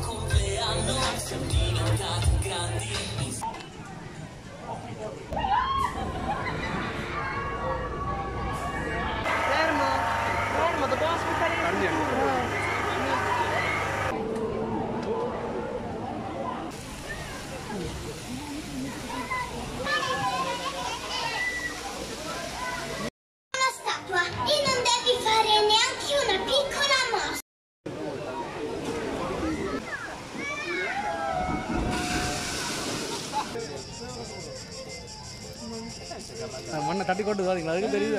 compleanno siamo diventati grandi. மண்ணை தட்டி அதுக்கு தெரியுது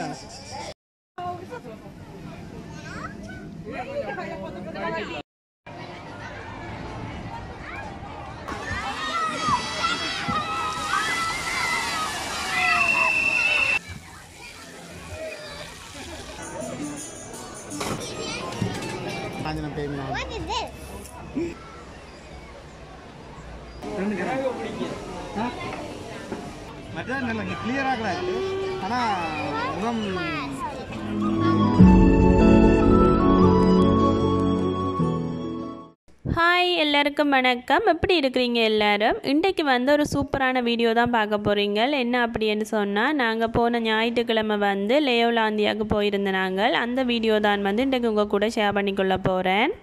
எல்லாருக்கும் வணக்கம். எப்படி இருக்கிறீங்க எல்லாரும்? இன்றைக்கு வந்து ஒரு சூப்பரான வீடியோ தான் பார்க்க போகிறீங்க என்ன அப்படின்னு சொன்னால் நாங்கள் போன ஞாயிற்றுக்கிழமை வந்து லேயோலாந்தியாவுக்கு போயிருந்த நாங்கள். அந்த வீடியோ தான் வந்து இன்றைக்கு உங்கள் கூட ஷேர் பண்ணிக்கொள்ள போகிறேன்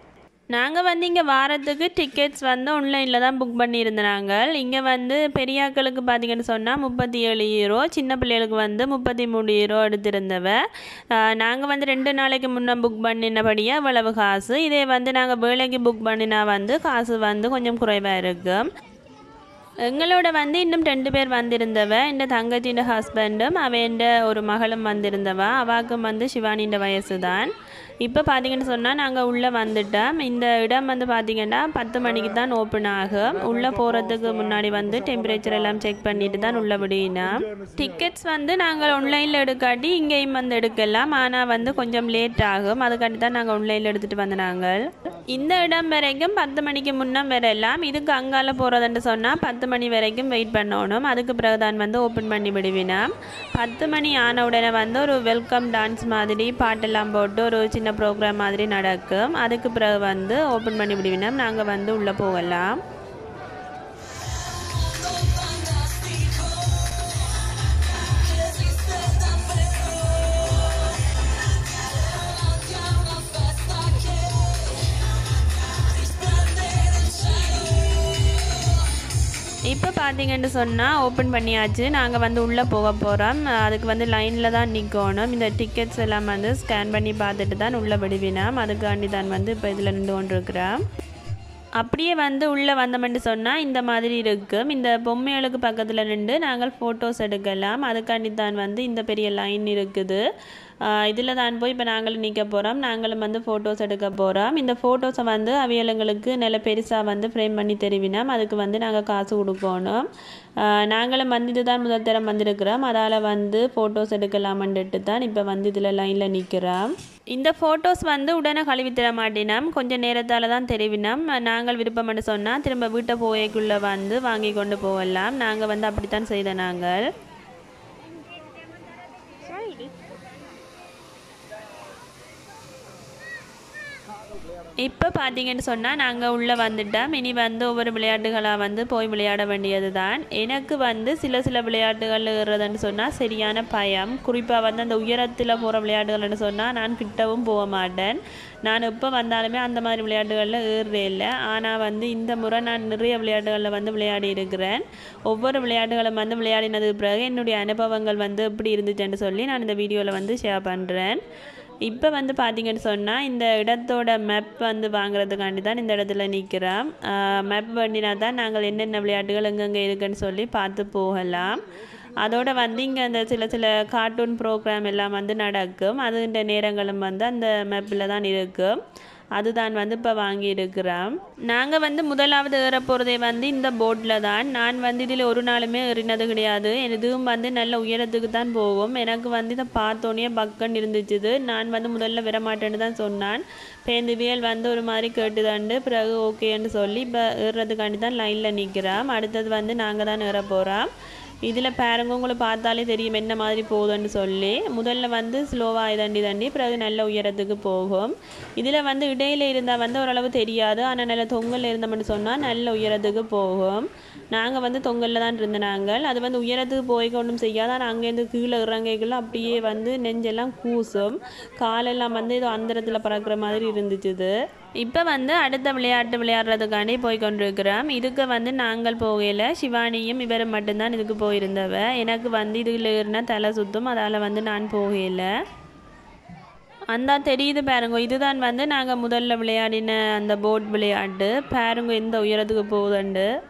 நாங்கள் வந்து இங்கே வாரத்துக்கு டிக்கெட்ஸ் வந்து ஆன்லைனில் தான் புக் பண்ணியிருந்தாங்க இங்கே வந்து பெரியாக்களுக்கு பார்த்தீங்கன்னு சொன்னால் முப்பத்தி ஏழு ஈரோ சின்ன பிள்ளைகளுக்கு வந்து முப்பத்தி மூணு ஈரோ எடுத்திருந்தவ நாங்கள் வந்து ரெண்டு நாளைக்கு முன்னே புக் பண்ணினபடியாக இவ்வளவு காசு. இதே வந்து நாங்கள் வேலைக்கு புக் பண்ணினா வந்து காசு வந்து கொஞ்சம் குறைவாக இருக்கும் எங்களோட வந்து இன்னும் ரெண்டு பேர் வந்திருந்தவ. இந்த தங்கச்சியோட ஹஸ்பண்டும் அவன் ஒரு மகளும் வந்திருந்தவ. அவாக்கும் வந்து சிவானின்ற வயசு தான் இப்போ பார்த்தீங்கன்னு சொன்னால் நாங்கள் உள்ளே வந்துட்டோம். இந்த இடம் வந்து பார்த்தீங்கன்னா பத்து மணிக்கு தான் ஓப்பன் ஆகும். உள்ளே போகிறதுக்கு முன்னாடி வந்து டெம்பரேச்சர் எல்லாம் செக் பண்ணிட்டு தான் உள்ள விடினா டிக்கெட்ஸ் வந்து நாங்கள் ஆன்லைனில் எடுக்காட்டி இங்கேயும் வந்து எடுக்கலாம். ஆனால் வந்து கொஞ்சம் லேட் ஆகும். அதுக்காண்டி தான் நாங்கள் ஆன்லைனில் எடுத்துகிட்டு வந்தாங்க நாங்கள் இந்த இடம் வரைக்கும் பத்து மணிக்கு முன்னே வரலாம். இதுக்கு அங்கால போகிறதுன்னு சொன்னால் பத்து மணி வரைக்கும் வெயிட் பண்ணணும். அதுக்கு பிறகு தான் வந்து ஓப்பன் பண்ணி விடுவினா பத்து மணி ஆன உடனே வந்து ஒரு வெல்கம் டான்ஸ் மாதிரி பாட்டெல்லாம் போட்டு ஒரு சின்ன ப்ரோக்ராம் மாதிரி நடக்கும். அதுக்கு பிறகு வந்து ஓப்பன் பண்ணி விடுவினம். நாங்கள் வந்து உள்ளே போகலாம். பார்த்தீங்கன்னு சொன்னால் ஓப்பன் பண்ணியாச்சு. நாங்கள் வந்து உள்ளே போக போகிறோம் அதுக்கு வந்து லைனில் தான் நிற்கணும் இந்த டிக்கெட்ஸ் எல்லாம் வந்து ஸ்கேன் பண்ணி பார்த்துட்டு தான் உள்ளே விடுவினோம். அதுக்காண்டி தான் வந்து இப்போ இதில் நின்று கொண்டிருக்கிறோம். அப்படியே வந்து உள்ளே வந்தோம்னு சொன்னால் இந்த மாதிரி இருக்கும். இந்த பொம்மைகளுக்கு பக்கத்தில் நின்று நாங்கள் ஃபோட்டோஸ் எடுக்கலாம். அதுக்காண்டி தான் வந்து இந்த பெரிய லைன் இருக்குது. இதில் தான் போய் இப்போ நாங்களும் நிற்க போகிறோம். நாங்களும் வந்து ஃபோட்டோஸ் எடுக்க போகிறோம். இந்த ஃபோட்டோஸை வந்து அவியலுங்களுக்கு நல்ல பெருசாக வந்து ஃப்ரேம் பண்ணி தெரிவினோம். அதுக்கு வந்து நாங்கள் காசு கொடுக்கணும். நாங்களும் வந்து இதுதான் முதல் தரம் வந்திருக்கிறோம். அதால் வந்து ஃபோட்டோஸ் எடுக்கலாமன்ட்டு தான் இப்போ வந்து இதில் லைனில் நிற்கிறோம். இந்த ஃபோட்டோஸ் வந்து உடனே கழுவி தர மாட்டினோம். கொஞ்சம் நேரத்தால் தான் தெரிவினோம். நாங்கள் விருப்பம்னு சொன்னால் திரும்ப வீட்டை போயக்குள்ளே வந்து வாங்கி கொண்டு போகலாம். நாங்கள் வந்து அப்படித்தான் செய்த நாங்கள். இப்போ பார்த்தீங்கன்னு சொன்னால் நாங்கள் உள்ளே வந்துட்டோம். இனி வந்து ஒவ்வொரு விளையாட்டுகளாக வந்து போய் விளையாட வேண்டியது தான் எனக்கு வந்து சில சில விளையாட்டுகள் ஏறுறதுன்னு சொன்னால் சரியான பயம். குறிப்பாக வந்து அந்த உயரத்தில் போகிற விளையாட்டுகள்னு சொன்னால் நான் கிட்டவும் போக மாட்டேன். நான் எப்போ வந்தாலுமே அந்த மாதிரி விளையாட்டுகளில் ஏறுறே இல்லை. ஆனால் வந்து இந்த முறை நான் நிறைய விளையாட்டுகளில் வந்து விளையாடி இருக்கிறேன். ஒவ்வொரு விளையாட்டுகளும் வந்து விளையாடினதுக்கு பிறகு என்னுடைய அனுபவங்கள் வந்து எப்படி இருந்துச்சுன்னு சொல்லி நான் இந்த வீடியோவில் வந்து ஷேர் பண்ணுறேன் இப்போ வந்து பார்த்தீங்கன்னு சொன்னால் இந்த இடத்தோட மேப் வந்து வாங்குறதுக்காண்டி தான் இந்த இடத்துல நிற்கிறோம் மேப் பண்ணினா தான் நாங்கள் என்னென்ன விளையாட்டுகள் எங்கெங்கே இருக்குன்னு சொல்லி பார்த்து போகலாம். அதோட வந்து இங்கே அந்த சில சில கார்ட்டூன் ப்ரோக்ராம் எல்லாம் வந்து நடக்கும். அதுன்ற நேரங்களும் வந்து அந்த மேப்பில் தான் இருக்கும். அதுதான் வந்து இப்போ வாங்கியிருக்கிறோம். நாங்கள் வந்து முதலாவது ஏற போகிறதே வந்து இந்த போட்டில் தான். நான் வந்து இதில் ஒரு நாளுமே ஏறினது கிடையாது. இதுவும் வந்து நல்ல உயரத்துக்கு தான் போகும். எனக்கு வந்து இதை பார்த்தோன்னே பக்கன் இருந்துச்சுது. நான் வந்து முதல்ல விடமாட்டேன்னு தான் சொன்னான். பேந்துவியல் வந்து ஒரு மாதிரி கேட்டுதாண்டு. பிறகு ஓகேன்னு சொல்லி இப்போ ஏறுறதுக்காண்டி தான் லைனில் நிற்கிறோம் அடுத்தது வந்து நாங்கள் தான் ஏற போகிறோம் இதில் பாருங்க உங்களை பார்த்தாலே தெரியும் என்ன மாதிரி போகுதுன்னு சொல்லி. முதல்ல வந்து ஸ்லோவாக தண்டி தண்டி பிறகு நல்ல உயரத்துக்கு போகும். இதில் வந்து இடையில இருந்தால் வந்து ஓரளவு தெரியாது. ஆனால் நல்ல தொங்கல் இருந்தோம்னு சொன்னால் நல்ல உயரத்துக்கு போகும். நாங்கள் வந்து தொங்கலில் தான் இருந்த நாங்கள். அது வந்து உயரத்துக்கு போய் கொண்டும் செய்யாது. ஆனால் அங்கேருந்து கீழே இறங்கைக்குள்ள அப்படியே வந்து நெஞ்செல்லாம் கூசும். காலெல்லாம் வந்து ஏதோ அந்தரத்தில் பறக்கிற மாதிரி இருந்துச்சு இது. இப்போ வந்து அடுத்த விளையாட்டு விளையாடுறதுக்காண்டி போய் கொண்டிருக்கிறோம். இதுக்கு வந்து நாங்கள் போகையில் சிவானியும் இவரும் மட்டும்தான் இதுக்கு போயிருந்தவ. எனக்கு வந்து இதில் இருந்தால் தலை சுத்தும் அதால் வந்து நான் போகையில். அந்த தெரியுது பாருங்க இதுதான் வந்து நாங்கள் முதல்ல விளையாடின அந்த போட் விளையாட்டு. பாருங்க எந்த உயரத்துக்கு போகுதுண்டு.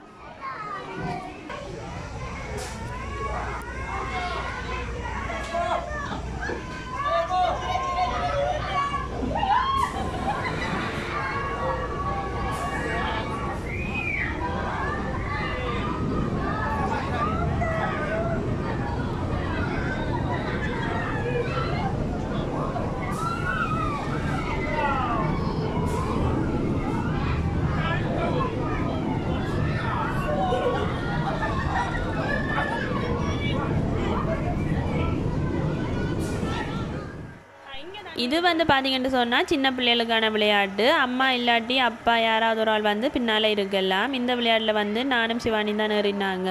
இது வந்து பார்த்தீங்கன்னு சொன்னால் சின்ன பிள்ளைகளுக்கான விளையாட்டு. அம்மா இல்லாட்டி அப்பா யாராவது ஒரு ஆள் வந்து பின்னால் இருக்கலாம். இந்த விளையாட்டில் வந்து நானும் சிவானி தான் ஏறினாங்க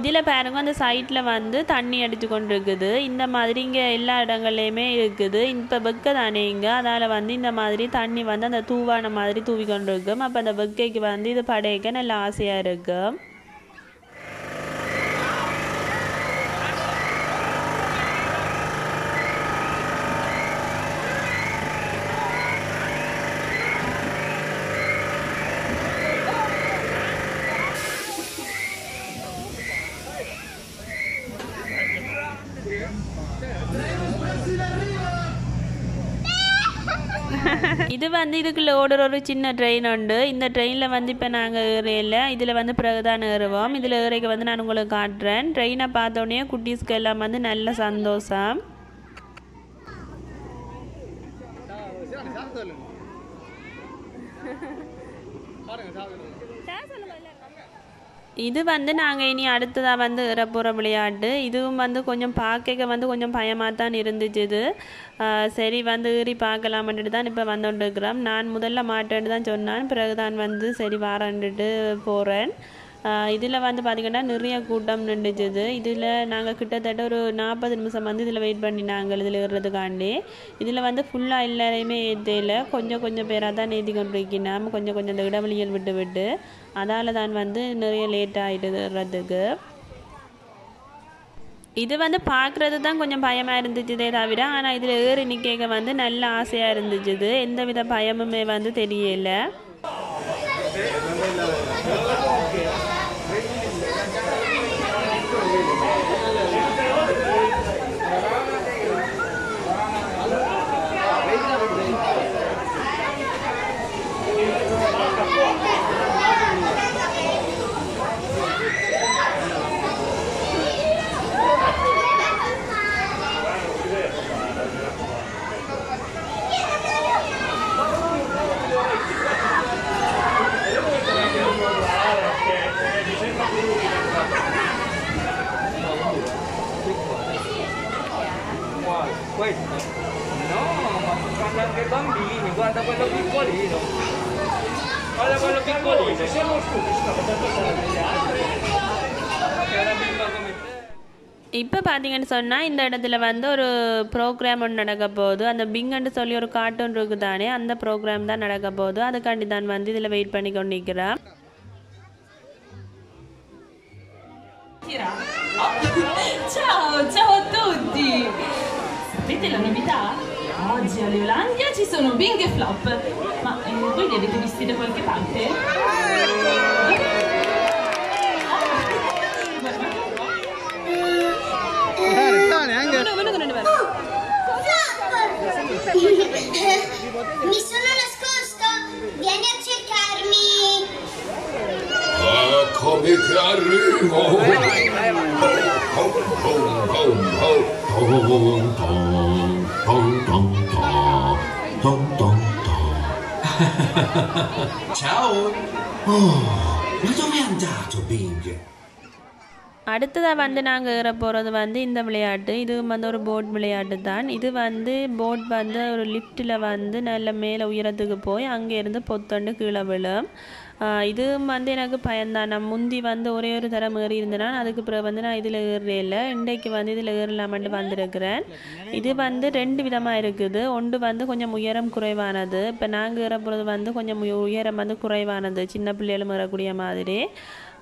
இதில் பாருங்க அந்த சைட்டில் வந்து தண்ணி அடித்து கொண்டு இருக்குது இந்த மாதிரி இங்கே எல்லா இடங்கள்லையுமே இருக்குது. இப்போ வெக்க தானே இங்கே? அதால் வந்து இந்த மாதிரி தண்ணி வந்து அந்த தூவான மாதிரி தூவி கொண்டு இருக்கும் அப்போ அந்த வெக்கைக்கு வந்து இது படையக்க நல்ல ஆசையாக இருக்கும் இது வந்து இதுக்குள்ள ஓடுற ஒரு சின்ன ட்ரெயின் உண்டு. இந்த ட்ரெயினில் வந்து இப்போ நாங்கள் ஏறையில் இதில் வந்து பிறகுதான் ஏறுவோம். இதில் ஏறைக்கு வந்து நான் உங்களுக்கு காட்டுறேன். ட்ரெயினை பார்த்தோன்னே குட்டீஸ்க்கு எல்லாம் வந்து நல்ல சந்தோஷம். இது வந்து நாங்கள் இனி அடுத்ததாக வந்து இறப்புற விளையாட்டு. இதுவும் வந்து கொஞ்சம் பார்க்க வந்து கொஞ்சம் பயமாக தான் இருந்துச்சு இது சரி வந்து ஏறி பார்க்கலாமன்ட்டு தான் இப்போ வந்துட்டு இருக்கிறோம் நான் முதல்ல மாட்டேன்னு தான் சொன்னான். பிறகு தான் வந்து சரி வாரன்ட்டு போகிறேன் இதில் வந்து பார்த்திங்கன்னா நிறைய கூட்டம் நின்றுச்சுது. இதில் நாங்கள் கிட்டத்தட்ட ஒரு நாற்பது நிமிஷம் வந்து இதில் வெயிட் பண்ணினாங்க இதில் ஏறுறதுக்காண்டி இதில் வந்து ஃபுல்லாக எல்லாரையுமே ஏற்றையில் கொஞ்சம் கொஞ்சம் பேராக தான் ஏற்றி கொண்டிருக்கணும் கொஞ்சம் கொஞ்சம் இந்த இடைவெளிகள் விட்டு விட்டு அதால் தான் வந்து நிறைய லேட் ஆகிடுறதுக்கு இது வந்து பார்க்குறது தான் கொஞ்சம் பயமாக இருந்துச்சுதே தவிர ஆனால் இதில் ஏறி நிற்க வந்து நல்ல ஆசையாக இருந்துச்சுது. எந்த வித பயமுமே வந்து தெரியலை. Anche i bambini, guarda quello piccolino. Guarda quello piccolino. Siamo stupidi, Che una bimba come te. இப்போ பார்த்தீங்கன்னு சொன்னால் இந்த இடத்துல வந்து ஒரு ப்ரோக்ராம் ஒன்று நடக்க போகுது அந்த பிங்கன்னு சொல்லி ஒரு கார்ட்டூன் இருக்குது தானே அந்த ப்ரோக்ராம் தான் நடக்க போகுது அதுக்காண்டி தான் வந்து இதில் வெயிட் பண்ணி கொண்டு நிற்கிறேன் Ciao, ciao a tutti! Sapete la novità? oggi all'Eolandia ci sono Bing e Flop. Ma eh, voi li avete visti da qualche parte? Mi sono nascosto! Vieni a cercarmi! Ah, come che arrivo! Vai, vai, vai, Ciao! Oh, ma dove è andato Bing? அடுத்ததாக வந்து நாங்கள் ஏற போகிறது வந்து இந்த விளையாட்டு இது வந்து ஒரு போட் விளையாட்டு தான் இது வந்து போட் வந்து ஒரு லிஃப்ட்டில் வந்து நல்ல மேலே உயரத்துக்கு போய் அங்கேருந்து பொத்தண்டு கீழே விழும் இதுவும் வந்து எனக்கு பயந்தான் நான் முந்தி வந்து ஒரே ஒரு தரம் ஏறி இருந்தேனா அதுக்கு பிறகு வந்து நான் இதில் ஏறல இன்றைக்கு வந்து இதில் ஏறலாமட்டு வந்திருக்கிறேன். இது வந்து ரெண்டு விதமாக இருக்குது. ஒன்று வந்து கொஞ்சம் உயரம் குறைவானது. இப்போ நாங்கள் ஏற பொழுது வந்து கொஞ்சம் உயரம் வந்து குறைவானது. சின்ன பிள்ளைகளும் ஏறக்கூடிய மாதிரி.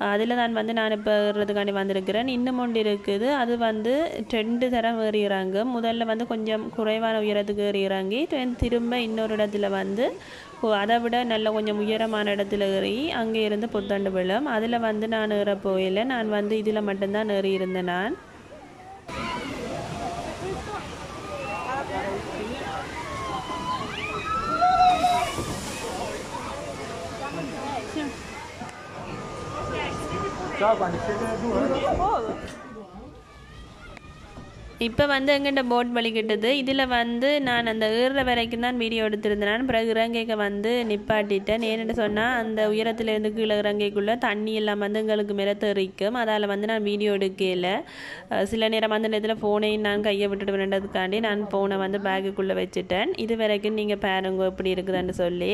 அதில் தான் வந்து நான் இப்போ ஏறுறதுக்காண்டி வந்திருக்கிறேன். இன்னும் ஒன்று இருக்குது. அது வந்து ரெண்டு தரம் ஏறிறாங்க. முதல்ல வந்து கொஞ்சம் குறைவான உயரத்துக்கு ஏறி இறங்கி திரும்ப இன்னொரு இடத்துல வந்து அதை விட நல்ல கொஞ்சம் உயரமான இடத்துல ஏறி அங்கே இருந்து புத்தாண்டு விழும். அதில் வந்து நான் ஏற போயில நான் வந்து இதில் மட்டும்தான் ஏறி இருந்தேன் நான். இப்போ வந்து எங்கிட்ட போட் வலிக்கிட்டது. இதில் வந்து நான் அந்த ஏறுற வரைக்கும் தான் வீடியோ எடுத்திருந்தேன். பிறகு இறங்கைக்க வந்து நிப்பாட்டிட்டேன். ஏன்னு சொன்னால் அந்த உயரத்துலேருந்து கீழே இறங்கைக்குள்ளே தண்ணி எல்லாம் வந்து எங்களுக்கு மேலே தெரிக்கும் அதால் வந்து நான் வீடியோ எடுக்கல. சில நேரம் அந்த நேரத்தில் ஃபோனையும் நான் கையை விட்டுட்டு வேண்டதுக்காண்டி நான் ஃபோனை வந்து பேக்குக்குள்ளே வச்சுட்டேன். இது வரைக்கும் நீங்கள் பாருங்க எப்படி இருக்குதுன்னு சொல்லி.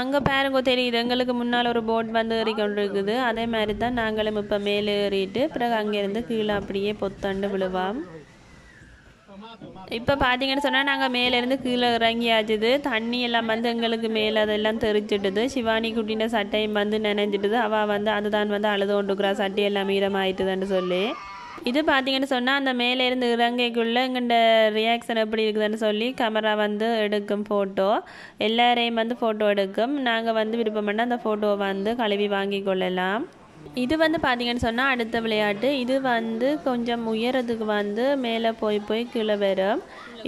அங்கே பாருங்க தெரியுது. எங்களுக்கு முன்னால் ஒரு போட் வந்து ஏறி கொண்டு இருக்குது அதே மாதிரி தான் நாங்களும் இப்போ மேலே ஏறிட்டு பிறகு அங்கேருந்து கீழே அப்படியே பொத்தாண்டு விழுவோம். இப்போ பார்த்தீங்கன்னு சொன்னால் நாங்கள் மேலேருந்து கீழே இறங்கியாச்சுது. தண்ணி எல்லாம் வந்து எங்களுக்கு மேலே அதெல்லாம் தெரிச்சிட்டுது சிவானி குட்டின சட்டையும் வந்து நினைஞ்சிட்டுது. அவள் வந்து அதுதான் வந்து அழுது கொண்டுக்கிறா சட்டை எல்லாம் ஈரமாயிட்டுதுன்னு சொல்லி. இது பார்த்தீங்கன்னு சொன்னால் அந்த மேலேருந்து இறங்கைக்குள்ளே எங்கள்ட ரியாக்ஷன் எப்படி இருக்குதுன்னு சொல்லி கேமரா வந்து எடுக்கும் ஃபோட்டோ எல்லாரையும் வந்து ஃபோட்டோ எடுக்கும். நாங்கள் வந்து விருப்பம்னா அந்த ஃபோட்டோவை வந்து கழுவி வாங்கி கொள்ளலாம். இது வந்து பார்த்தீங்கன்னு சொன்னால் அடுத்த விளையாட்டு. இது வந்து கொஞ்சம் உயரத்துக்கு வந்து மேலே போய் போய் கீழே வரும்.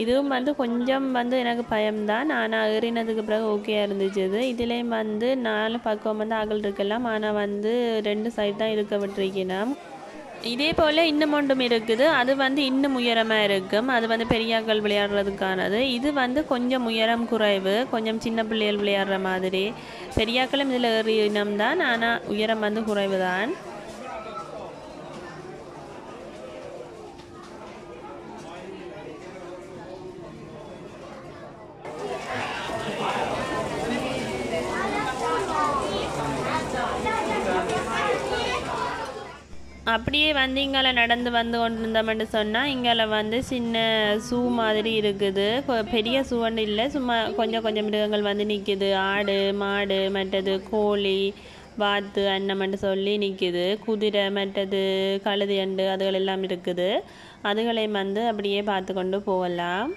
இதுவும் வந்து கொஞ்சம் வந்து எனக்கு பயம்தான். ஆனால் ஏறினதுக்கு பிறகு ஓகே இருந்துச்சு இது இதுலேயும் வந்து நாலு பக்கம் வந்து அகல் இருக்கலாம். ஆனால் வந்து ரெண்டு சைடு தான் இருக்க விட்டுருக்கணும் இதே போல் இன்னும் ஒன்றும் இருக்குது. அது வந்து இன்னும் உயரமாக இருக்கும். அது வந்து பெரியாக்கள் விளையாடுறதுக்கானது. இது வந்து கொஞ்சம் உயரம் குறைவு. கொஞ்சம் சின்ன பிள்ளைகள் விளையாடுற மாதிரி. பெரியாக்களும் இதில் ஏறி இனம்தான். ஆனால் உயரம் வந்து குறைவு தான் அப்படியே வந்து இங்கால நடந்து வந்து கொண்டிருந்தோம்னு சொன்னால் இங்கால வந்து சின்ன சூ மாதிரி இருக்குது. பெரிய சூவண்டு இல்லை. சும்மா கொஞ்சம் கொஞ்சம் மிருகங்கள் வந்து நிற்கிது ஆடு மாடு மற்றது கோழி வாத்து அன்னம்னு சொல்லி நிற்கிது குதிரை மற்றது கழுது அண்டு அதுகள் எல்லாம் இருக்குது. அதுகளையும் வந்து அப்படியே பார்த்து கொண்டு போகலாம்.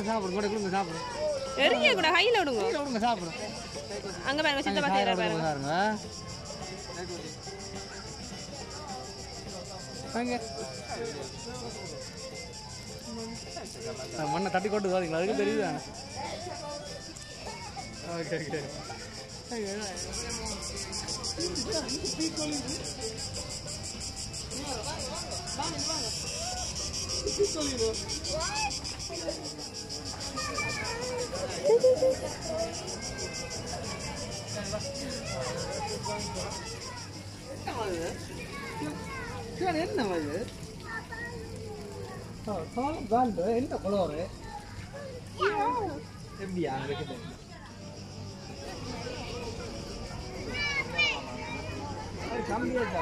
சாப்பிடும் கூட? ஹையில் விடுங்க விடுங்க. சாப்பிடும் அங்கே பாருங்க சித்தப்பா செய்கிற பாருங்க. மண்ணை தட்டி கொண்டு வாதீங்களா அதுக்கு தெரியுதா ஓகே ஓகே என்ன அது என்ன குளோரு எப்படியா இருக்குது கம்மியாக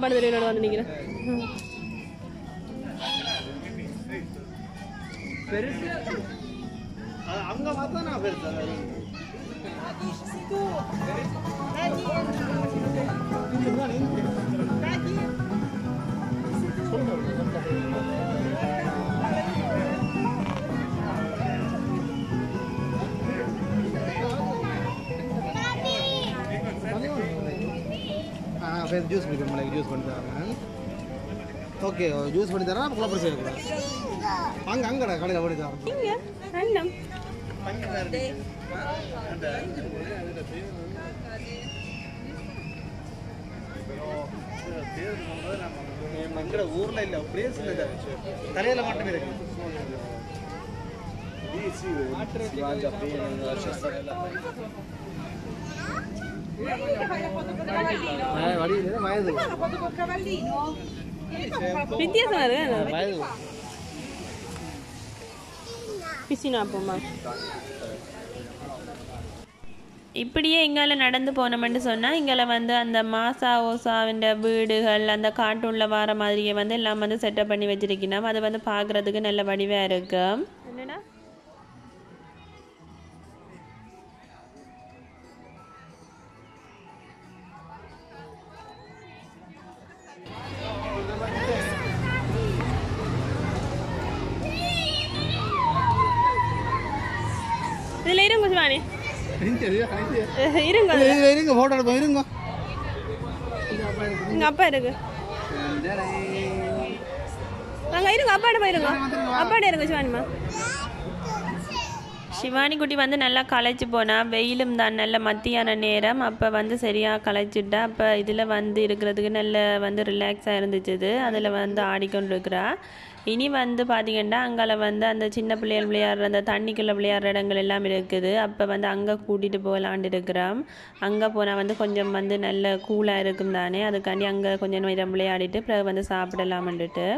சாப்பாடு தெரியும் வந்து நிற்கிறேன் பெருசு. அங்க பார்த்தா நான் பெருசா அப்போ ஜூஸ் குடிக்கிற மலைக்கு ஜூஸ் பண்ணி தரேன் ஓகே ஜூஸ் பண்ணி தரேன் அப்போ குழப்பம் செய்யக்கூடாது. அங்கே அங்கடா கடையில் பண்ணி தரேன். ஊரில் இல்லை பிளேஸில் தலையில் மட்டுமே இருக்கு. இருக்கு வயது பிசினா போமா இப்படியே இங்கால நடந்து போனோம்னு சொன்னால் இங்கால வந்து அந்த மாசா ஓசாவின் வீடுகள் அந்த கார்ட்டூனில் வர மாதிரியே வந்து எல்லாம் வந்து செட்டப் பண்ணி வச்சிருக்கணும். அது வந்து பார்க்குறதுக்கு நல்ல வடிவாக இருக்கு. என்னடா? ஃபோட்டோ எடுப்போம் இருங்க எங்க அப்பா இருக்கு அங்க இருங்க அப்பாட்ட போயிருங்க அப்பாட்ட இருங்க சிவானிமா சிவானி குட்டி வந்து நல்லா களைச்சு போனா வெயிலும் தான் நல்ல மத்தியான நேரம் அப்போ வந்து சரியாக களைச்சிட்டா அப்போ இதில் வந்து இருக்கிறதுக்கு நல்ல வந்து ரிலாக்ஸாக இருந்துச்சு அதில் வந்து ஆடிக்கொண்டு இருக்கிறா இனி வந்து பார்த்திங்கன்னா அங்கே வந்து அந்த சின்ன பிள்ளைகள் விளையாடுற அந்த தண்ணிக்குள்ளே விளையாடுற இடங்கள் எல்லாம் இருக்குது. அப்போ வந்து அங்கே கூட்டிகிட்டு போகலான் இருக்கிறோம். அங்கே போனால் வந்து கொஞ்சம் வந்து நல்ல கூலாக இருக்கும் தானே? அதுக்காண்டி அங்கே கொஞ்சம் நேரம் விளையாடிட்டு பிறகு வந்து சாப்பிடலாமன்ட்டு.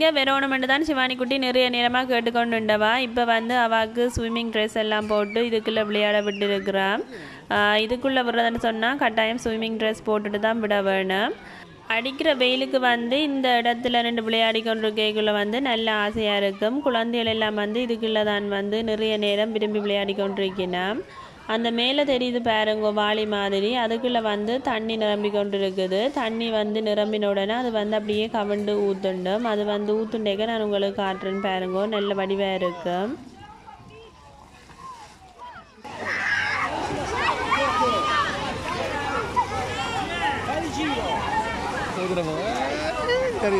இங்கே வெறோணுமெண்டு தான் சிவானி குட்டி நிறைய நேரமாக கேட்டுக்கொண்டுண்டவா இப்போ வந்து அவாவுக்கு ஸ்விம்மிங் ட்ரெஸ் எல்லாம் போட்டு இதுக்குள்ளே விளையாட விட்டு இருக்கிறான் இதுக்குள்ளே விடுறதுன்னு சொன்னால் கட்டாயம் ஸ்விம்மிங் ட்ரெஸ் போட்டுட்டு தான் விட வேணும். அடிக்கிற வெயிலுக்கு வந்து இந்த இடத்துல ரெண்டு விளையாடி கொண்டிருக்கைக்குள்ள வந்து நல்ல ஆசையாக இருக்கும். குழந்தைகள் எல்லாம் வந்து இதுக்குள்ளே தான் வந்து நிறைய நேரம் விரும்பி விளையாடி கொண்டிருக்கிறோம் அந்த மேலே தெரியுது பாருங்க வாளி மாதிரி. அதுக்குள்ளே வந்து தண்ணி நிரம்பி கொண்டு இருக்குது தண்ணி வந்து நிரம்பின உடனே அது வந்து அப்படியே கவண்டு ஊத்துண்டும். அது வந்து ஊத்துண்டேக்க நான் உங்களுக்கு காட்டுறேன்னு பாருங்க நல்ல வடிவாக இருக்கும் சரி.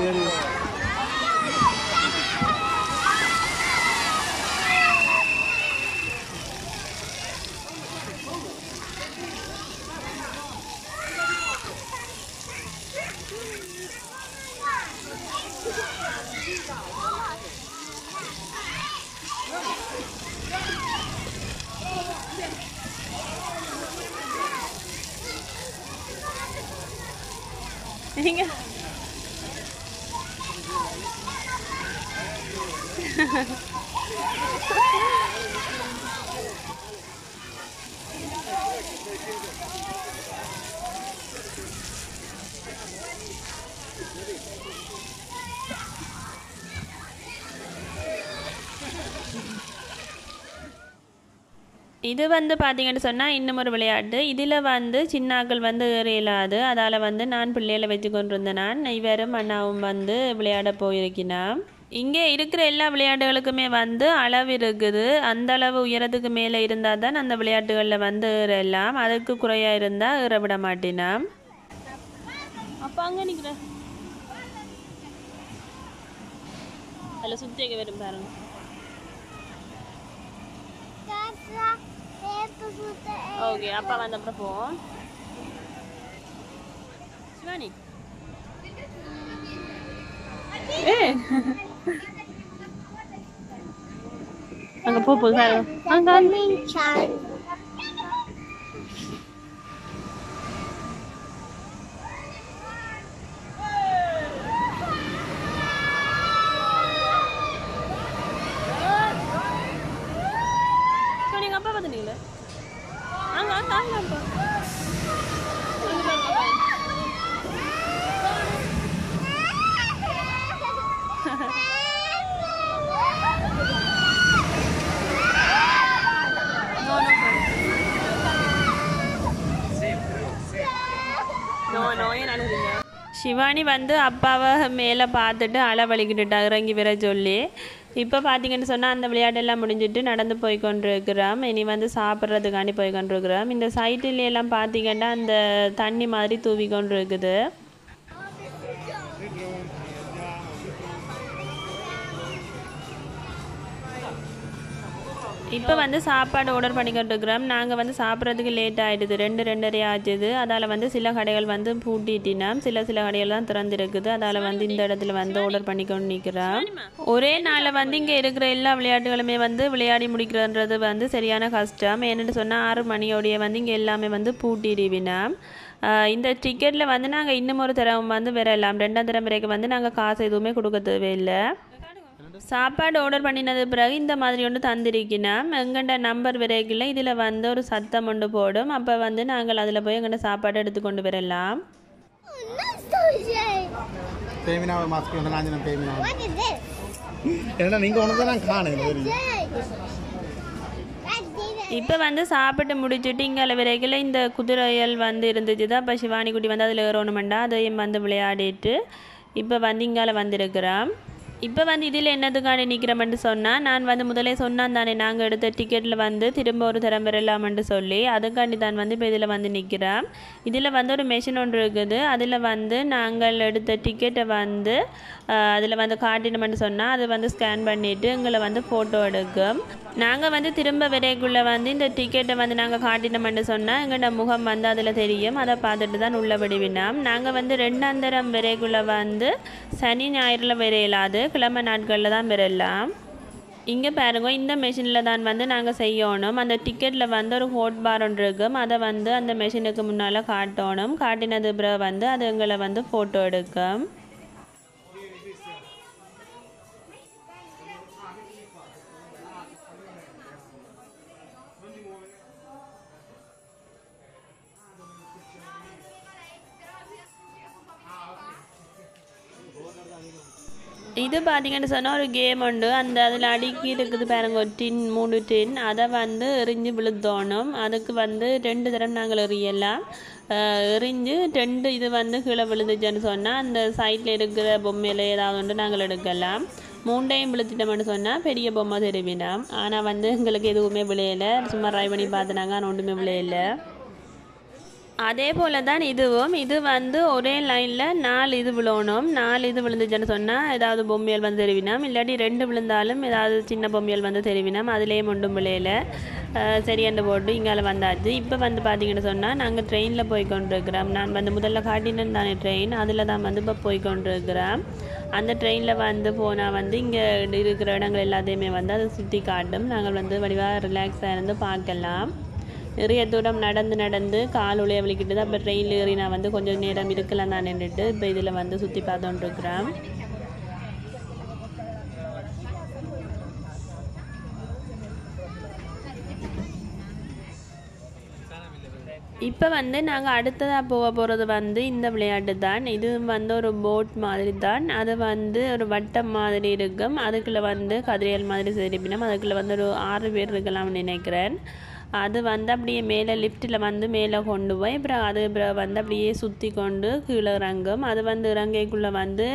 இது வந்து பார்த்தீங்கன்னு சொன்னால் இன்னும் ஒரு விளையாட்டு. இதில் வந்து சின்னாக்கள் வந்து ஏற இயலாது அதால் வந்து நான் பிள்ளைகளை வச்சு கொண்டு இருந்தேன் நான் இவரும் அண்ணாவும் வந்து விளையாட போயிருக்கிறான் இங்கே இருக்கிற எல்லா விளையாட்டுகளுக்குமே வந்து அளவு இருக்குது. அந்த அளவு உயரத்துக்கு மேலே இருந்தால் தான் அந்த விளையாட்டுகளில் வந்து ஏறலாம். அதுக்கு குறையாக இருந்தால் ஏற விட மாட்டினான் அப்போ அங்கே நிக்கிற அதில் சுத்தி வரும் பாருங்கள் ஓகே அப்பா வந்த அப்புறம் போவோம் சிவானி ஏ அங்க போ போ சார் அங்க அங்க சிவானி எங்க அப்பா பார்த்துனீங்களே அங்க அங்க அங்க அப்பா அங்க பாருங்க. No, no, no, no, ஏன் அழுகுறீங்க? சிவானி வந்து அப்பாவை மேலே பார்த்துட்டு அளவழிக்கிட்டுட்டா இறங்கி வர சொல்லி. இப்போ பார்த்தீங்கன்னு சொன்னால் அந்த விளையாட்டெல்லாம் முடிஞ்சிட்டு நடந்து போய் கொண்டிருக்கிறோம் இனி வந்து சாப்பிட்றதுக்காண்டி போய் கொண்டிருக்கிறோம் இந்த சைட்டிலெல்லாம் பார்த்தீங்கன்னா அந்த தண்ணி மாதிரி தூவி கொண்டு இப்போ வந்து சாப்பாடு ஆர்டர் பண்ணிக்கிட்டு இருக்கிறோம் நாங்கள் வந்து சாப்பிட்றதுக்கு லேட் ஆகிடுது ரெண்டு ரெண்டரை ஆச்சுது. அதால் வந்து சில கடைகள் வந்து பூட்டிட்டினோம். சில சில கடைகள் தான் திறந்துருக்குது. அதால் வந்து இந்த இடத்துல வந்து ஆர்டர் பண்ணிக்கொண்டு நிற்கிறோம் ஒரே நாளில் வந்து இங்கே இருக்கிற எல்லா விளையாட்டுகளுமே வந்து விளையாடி முடிக்கிறன்றது வந்து சரியான கஷ்டம். ஏன்னு சொன்னால் ஆறு மணியோடைய வந்து இங்கே எல்லாமே வந்து பூட்டிடுவினோம். இந்த டிக்கெட்டில் வந்து நாங்கள் இன்னும் ஒரு தரம் வந்து வரலாம். ரெண்டாம் தரம் வரைக்கும் வந்து நாங்கள் காசு எதுவுமே கொடுக்க தேவையில்லை. சாப்பாடு ஆர்டர் பண்ணினது பிறகு இந்த மாதிரி ஒன்று தந்திருக்கணும். எங்கள்ட நம்பர் விரைக்கில் இதில் வந்து ஒரு சத்தம் ஒன்று போடும். அப்போ வந்து நாங்கள் அதில் போய் எங்கள்ட சாப்பாடு எடுத்து கொண்டு வரலாம்? இப்போ வந்து சாப்பிட்டு முடிச்சுட்டு இங்கே விரைக்கில் இந்த குதிரைகள் வந்து இருந்துச்சு தான் இப்போ சிவானி குட்டி வந்து அதில் ஏறணுமெண்டா அதையும் வந்து விளையாடிட்டு இப்போ வந்து இங்கால வந்திருக்கிறோம். இப்போ வந்து இதில் என்னதுக்காண்டி நிற்கிறோம்னு சொன்னால் நான் வந்து முதலே சொன்னான் தானே நாங்கள் எடுத்த டிக்கெட்டில் வந்து திரும்ப ஒரு தரம் வரலாம்னு சொல்லி அதுக்காண்டி தான் வந்து இப்போ இதில் வந்து நிற்கிறோம் இதில் வந்து ஒரு மெஷின் ஒன்று இருக்குது. அதில் வந்து நாங்கள் எடுத்த டிக்கெட்டை வந்து அதில் வந்து காட்டினோம்னு சொன்னால் அது வந்து ஸ்கேன் பண்ணிவிட்டு எங்களை வந்து ஃபோட்டோ எடுக்கும் நாங்கள் வந்து திரும்ப விரைக்குள்ளே வந்து இந்த டிக்கெட்டை வந்து நாங்கள் காட்டினோம்னு சொன்னால் எங்களோட முகம் வந்து அதில் தெரியும். அதை பார்த்துட்டு தான் உள்ள விடுவினோம். நாங்கள் வந்து ரெண்டாந்தரம் விரைக்குள்ளே வந்து சனி ஞாயிறில் விரையலாது. கிழமை நாட்களில் தான் விரையலாம். இங்கே பாருங்க இந்த மெஷினில் தான் வந்து நாங்கள் செய்யணும். அந்த டிக்கெட்டில் வந்து ஒரு ஹோட் பார் ஒன்று இருக்கும் அதை வந்து அந்த மெஷினுக்கு முன்னால் காட்டணும். காட்டினது பிறகு வந்து அது எங்களை வந்து ஃபோட்டோ எடுக்கும். இது பார்த்தீங்கன்னு சொன்னால் ஒரு கேம் உண்டு அந்த அதில் அடுக்கி இருக்குது பாருங்க ஒரு டின் மூணு டின் அதை வந்து எறிஞ்சு விழுத்தோணும் அதுக்கு வந்து ரெண்டு தரம் நாங்கள் எறியலாம் எரிஞ்சு ரெண்டு இது வந்து கீழே விழுந்துச்சுன்னு சொன்னால் அந்த சைட்டில் இருக்கிற பொம்மையில் ஏதாவது ஒன்று நாங்கள் எடுக்கலாம் மூண்டையும் விழுத்திட்டோம்னு சொன்னால் பெரிய பொம்மை தெரிவினோம் ஆனால் வந்து எங்களுக்கு எதுவுமே விளையலை சும்மா ட்ரை பண்ணி பார்த்துனாங்க ஆனால் ஒன்றுமே விளையலை அதே போல தான் இதுவும். இது வந்து ஒரே லைனில் நாலு இது விழுணும் நாலு இது விழுந்துச்சுன்னு சொன்னால் ஏதாவது பொம்மையல் வந்து தெரிவினோம். இல்லாட்டி ரெண்டு விழுந்தாலும் ஏதாவது சின்ன பொம்மையல் வந்து தெரிவினோம். அதுலேயே மொண்டும் விளையல. சரியாண்டு போட்டு இங்கால வந்தாச்சு. இப்போ வந்து பார்த்தீங்கன்னு சொன்னால் நாங்கள் ட்ரெயினில் போய் கொண்டிருக்கிறோம். நான் வந்து முதல்ல காட்டினேன் தானே ட்ரெயின் அதில் தான் வந்து இப்போ போய் கொண்டிருக்கிறோம். அந்த ட்ரெயினில் வந்து போனால் வந்து இங்கே இருக்கிற இடங்கள் எல்லாத்தையுமே வந்து அதை சுற்றி காட்டும். நாங்கள் வந்து வடிவாக ரிலாக்ஸாக இருந்து பார்க்கலாம். நிறைய தூரம் நடந்து நடந்து கால் உலைய வலிக்கிட்டு தான் இப்போ ட்ரெயினில் ஏறி நான் வந்து கொஞ்சம் நேரம் இருக்கலாம் நான் நின்றுட்டு இப்போ இதில் வந்து சுற்றி பார்த்துட்டுருக்குறேன் இப்போ வந்து நாங்கள் அடுத்ததாக போக போகிறது வந்து இந்த விளையாட்டு தான் இது வந்து ஒரு போட் மாதிரி தான் அது வந்து ஒரு வட்டம் மாதிரி இருக்கும். அதுக்குள்ளே வந்து கதிரியல் மாதிரி திருப்பினோம் அதுக்குள்ளே வந்து ஒரு ஆறு பேர் இருக்கலாம்னு நினைக்கிறேன். அது வந்து அப்படியே மேலே லிஃப்ட்டில் வந்து மேலே கொண்டு போய் அப்புறம் அது வந்து அப்படியே சுற்றி கொண்டு கீழே இறங்கும். அது வந்து இறங்கைக்குள்ளே வந்து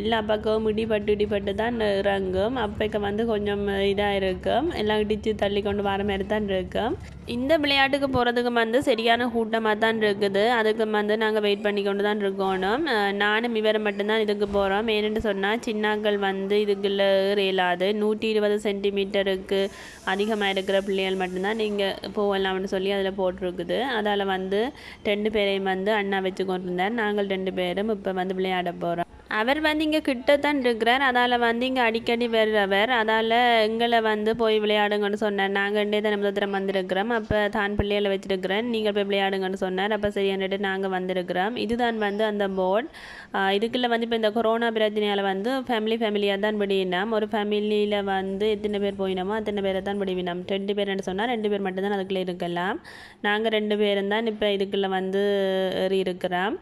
எல்லா பக்கமும் இடிபட்டு இடிபட்டு தான் இறங்கும். அப்போக்க வந்து கொஞ்சம் இதாக இருக்கும். எல்லாம் இடித்து தள்ளி கொண்டு வர மாதிரி தான் இருக்கும். இந்த விளையாட்டுக்கு போகிறதுக்கு வந்து சரியான கூட்டமாக தான் இருக்குது. அதுக்கு வந்து நாங்கள் வெயிட் பண்ணி கொண்டு தான் இருக்கணும். நானும் இவரை மட்டும்தான் இதுக்கு போகிறோம் ஏன்னு சொன்னால் சின்னாக்கள் வந்து இதுக்குள்ளே இயலாது நூற்றி இருபது சென்டிமீட்டருக்கு அதிகமாக இருக்கிற பிள்ளைகள் மட்டும்தான் நீங்கள் போகலாம்னு சொல்லி அதில் போட்டிருக்குது. அதால் வந்து ரெண்டு பேரையும் வந்து அண்ணா வச்சு கொண்டிருந்தார். நாங்கள் ரெண்டு பேரும் இப்போ வந்து விளையாட போகிறோம் அவர் வந்து இங்கே கிட்ட தான் இருக்கிறார். அதால் வந்து இங்கே அடிக்கடி வர்றவர் அதால் எங்களை வந்து போய் விளையாடுங்கன்னு சொன்னார். நாங்கள் ரெண்டே தான் முதத்திரம் வந்திருக்கிறோம். அப்போ தான் பிள்ளைகளை வச்சிருக்கிறேன். நீங்கள் போய் விளையாடுங்கன்னு சொன்னார். அப்போ சரியானிட்டு நாங்கள் வந்திருக்கிறோம். இதுதான் வந்து அந்த போர்ட் இதுக்குள்ள வந்து இப்போ இந்த கொரோனா பிரச்சனையால் வந்து ஃபேமிலி ஃபேமிலியாக தான் விடினோம் ஒரு ஃபேமிலியில் வந்து எத்தனை பேர் போயினோமோ அத்தனை பேரை தான் விடுவினோம். ரெண்டு பேர் சொன்னால் ரெண்டு பேர் மட்டும்தான் அதுக்குள்ளே இருக்கலாம். நாங்கள் ரெண்டு பேரும் தான் இப்போ இதுக்குள்ளே வந்து ஏறி இருக்கிறோம்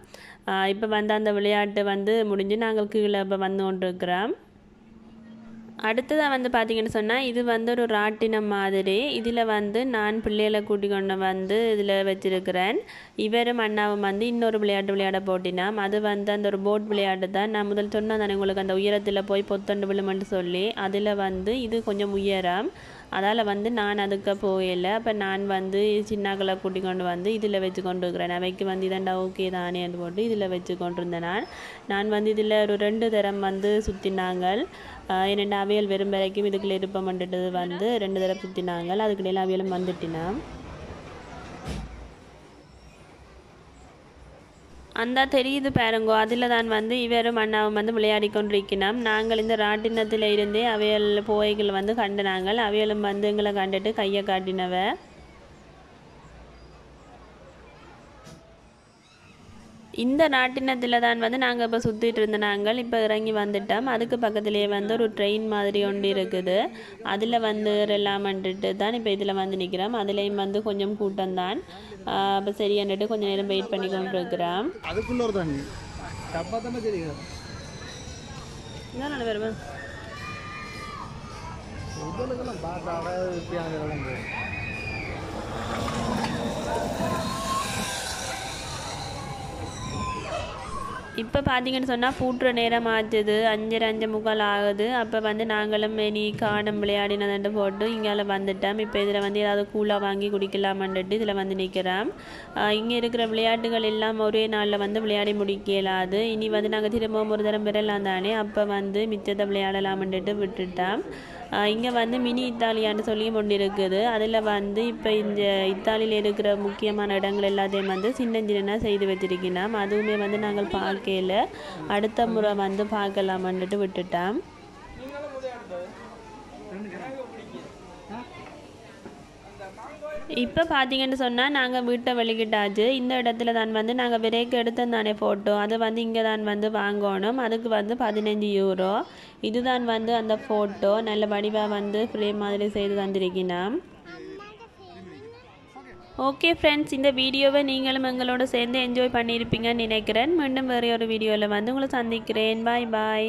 இப்போ வந்து அந்த விளையாட்டு வந்து முடிஞ்சு நாங்கள் கீழே இப்போ வந்து கொண்டிருக்கிறோம். அடுத்ததாக வந்து பார்த்தீங்கன்னு சொன்னால் இது வந்து ஒரு ராட்டினம் மாதிரி. இதில் வந்து நான் பிள்ளைகளை கூட்டி கொண்டு வந்து இதில் வச்சிருக்கிறேன். இவரும் அண்ணாவும் வந்து இன்னொரு விளையாட்டு விளையாட போட்டினோம். அது வந்து அந்த ஒரு போட் விளையாட்டு தான். நான் முதல் சொன்னேன் தானே உங்களுக்கு அந்த உயரத்தில் போய் பொத்தண்டு விழுமென்று சொல்லி. அதில் வந்து இது கொஞ்சம் உயரம். அதால் வந்து நான் அதுக்கு போகல அப்போ நான் வந்து சின்னாக்களை கூட்டி கொண்டு வந்து இதில் வச்சு கொண்டு இருக்கிறேன் அவைக்கு வந்து இதாண்டா ஓகே தானேன்னு போட்டு இதில் வச்சு கொண்டிருந்தேன் நான். நான் வந்து இதில் ஒரு ரெண்டு தரம் வந்து சுற்றினாங்கள் என்னென்ன அவியல் வெறும் வரைக்கும் இதுக்குள்ளே இருப்பம் வந்துட்டது வந்து ரெண்டு தடவை சுற்றினாங்கள் அதுக்கிடையில் அவியலும் வந்துட்டினா அந்த தெரியுது பாருங்கோ அதில் தான் வந்து இவரும் அண்ணாவும் வந்து விளையாடி கொண்டிருக்கணும் நாங்கள் இந்த ராட்டினத்தில் இருந்தே அவையல் போய்கள் வந்து கண்டுனாங்கள். அவையலும் வந்து எங்களை கண்டுட்டு கையை காட்டினவ. இந்த நாட்டினத்தில் தான் வந்து நாங்கள் இப்போ சுற்றிட்டு இருந்த நாங்கள் இப்போ இறங்கி வந்துட்டோம். அதுக்கு பக்கத்துலேயே வந்து ஒரு ட்ரெயின் மாதிரி ஒன்று இருக்குது. அதில் வந்து எல்லாம் வந்துட்டு தான் இப்போ இதில் வந்து நிற்கிறோம் அதுலேயும் வந்து கொஞ்சம் கூட்டம் தான். இப்போ சரியான்ட்டு கொஞ்சம் நேரம் வெயிட் பண்ணி கொண்டு இருக்கிறோம் அதுக்குள்ள ஒரு தண்ணி டப்பா தானே தெரியும் இதான் வருவேன் உடலுக்கெல்லாம் பார்க்க அழகாக இப்போ பார்த்தீங்கன்னு சொன்னால் பூட்டுற நேரம் ஆச்சுது. அஞ்சரை அஞ்சு முக்கால் ஆகுது. அப்போ வந்து நாங்களும் இனி காணம் விளையாடினதுன்ட்டு போட்டு இங்கால வந்துட்டோம். இப்போ இதில் வந்து ஏதாவது கூலாக வாங்கி குடிக்கலாமன்ட்டு இதில் வந்து நிற்கிறோம் இங்கே இருக்கிற விளையாட்டுகள் எல்லாம் ஒரே நாளில் வந்து விளையாடி முடிக்க இயலாது இனி வந்து நாங்கள் திரும்பவும் ஒரு தரம் பெறலாம் தானே அப்போ வந்து மிச்சத்தை விளையாடலாமன்ட்டு விட்டுட்டோம். இங்கே வந்து மினி இத்தாலியான்னு சொல்லி ஒன்று இருக்குது. அதில் வந்து இப்போ இந்த இத்தாலியில் இருக்கிற முக்கியமான இடங்கள் எல்லாத்தையும் வந்து சின்ன சின்ன செய்து வச்சிருக்கணும் அதுவுமே வந்து நாங்கள் பார்க்கல அடுத்த முறை வந்து பார்க்கலாமன்னுட்டு விட்டுட்டோம் இப்போ பார்த்தீங்கன்னு சொன்னால் நாங்கள் வீட்டை வெளிக்கிட்டாச்சு. இந்த இடத்துல தான் வந்து நாங்கள் விரைக்கு எடுத்தோம் தானே ஃபோட்டோ அது வந்து இங்கே தான் வந்து வாங்கணும். அதுக்கு வந்து பதினஞ்சு யூரோ இதுதான் வந்து அந்த ஃபோட்டோ நல்ல வடிவாக வந்து ஃப்ரேம் மாதிரி செய்து தந்திருக்கணும் ஓகே ஃப்ரெண்ட்ஸ் இந்த வீடியோவை நீங்களும் எங்களோட சேர்ந்து என்ஜாய் பண்ணியிருப்பீங்கன்னு நினைக்கிறேன். மீண்டும் வேறு ஒரு வீடியோவில் வந்து உங்களை சந்திக்கிறேன். பாய் பாய்